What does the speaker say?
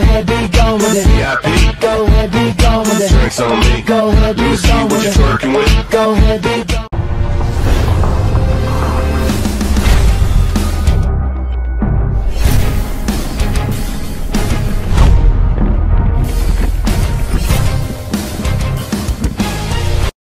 ahead, be gone with it. CIP. Go ahead, be gone with it. Tricks on me. Go ahead, be gone with it. What you twerking with? Go ahead, be gone.